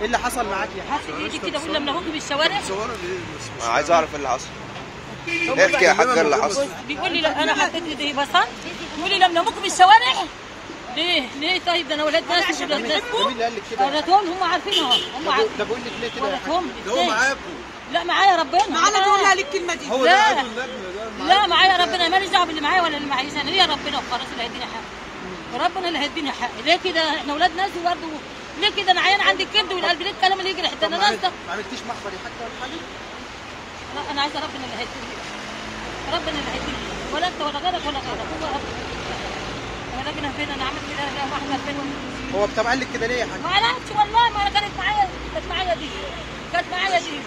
إيه اللي حصل معاكي يا حاج؟ حاسس ايدي كده ولا منهوك بالشوارع أنا عايز أعرف إيه اللي حصل. احكي يا حاج إيه اللي حصل. بيقول لي لا أنا حطيت إيدي بصل؟ يقول لي لم نمك بالشوارع ليه؟ ليه؟ طيب ده أنا ولاد ناس وولاد ناس ده مين اللي قال لك كده؟ وريتهم هم عارفينها. هم ده عارفين. بقول لك ليه كده؟ وريتهم ده هو معاكم لا معايا ربنا. معانا بيقول لها لك الكلمة دي. هو ده لا. لا معايا ربنا. ماليش دعوة باللي معايا ولا اللي معيش أنا ليا ربنا وخلاص اللي هيديني حق. ربنا اللي هيديني حق. ليه كده؟ إحنا أولاد ناس برضه ليه كده؟ أنا عيان عندي الكبد والقلب ليه الكلام اللي يجري حتى؟ أنا ده ما عملتيش محضر يا حاج ولا حاجة؟ لا أنا عايزة ربنا اللي هيديني. ربنا اللي هيديني. ولا أنت ولا غيرك ولا غيرك. هو ربنا. ولكن فين؟ أنا عملت كده لا محمد فين؟ هو قال لك كده ليه يا حاج؟ ما أعرفش والله ما أنا كانت معايا كانت معايا دي. كانت معايا دي.